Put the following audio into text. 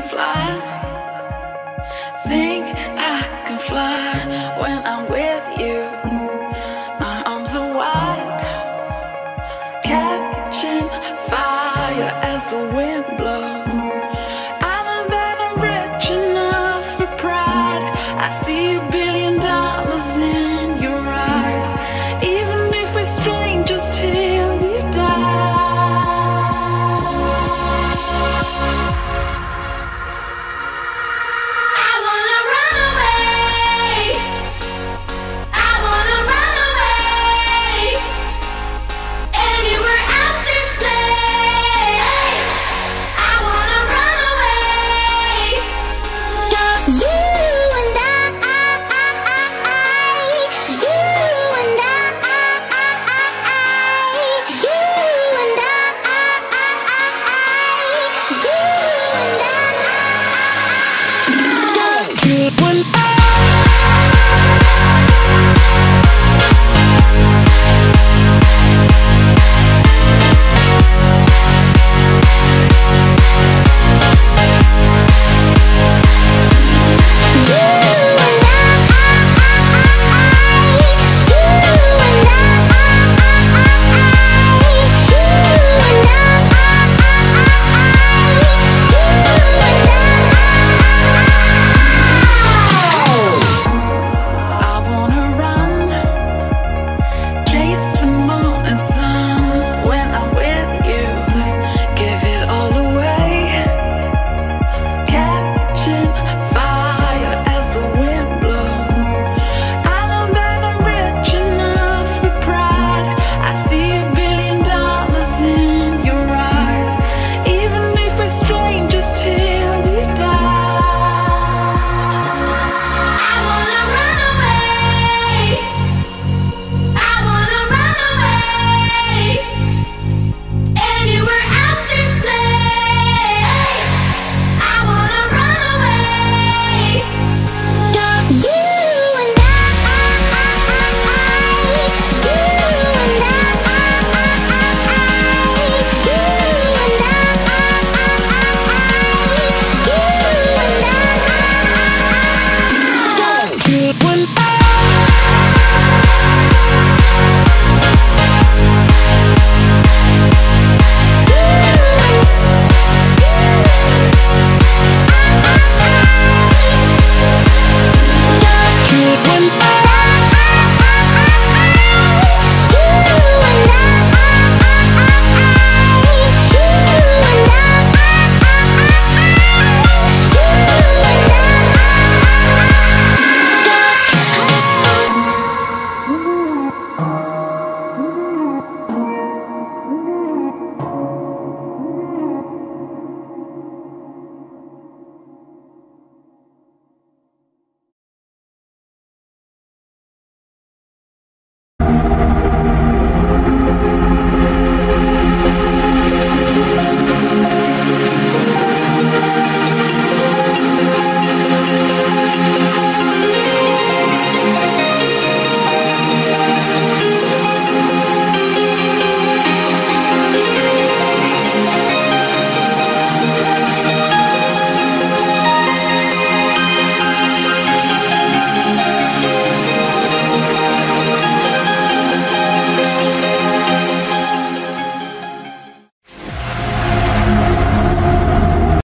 fly. Think You and I